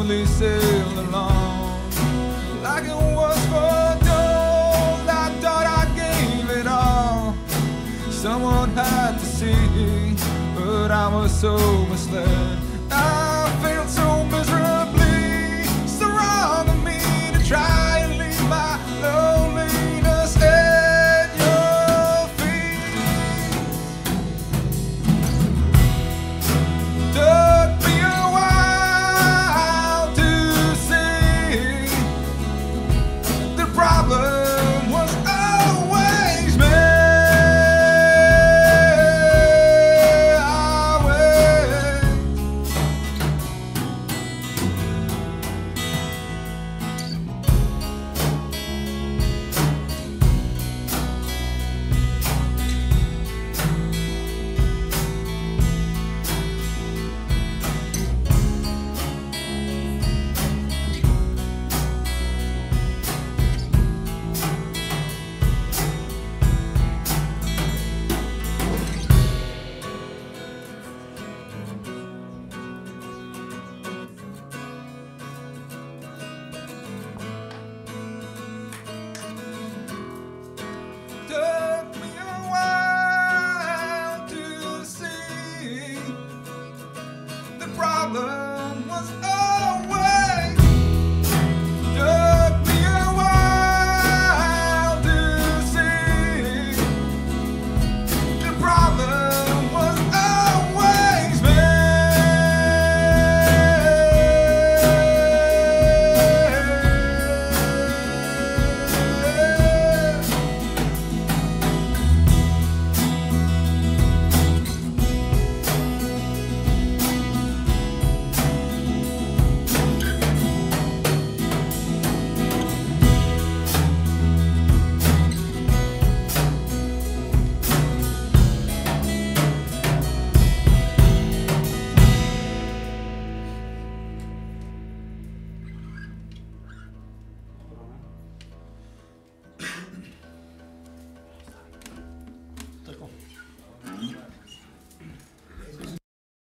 Smoothly sailed along. Like it was for gold, I thought I gave it all. Someone had to see, but I was so misled. I felt so.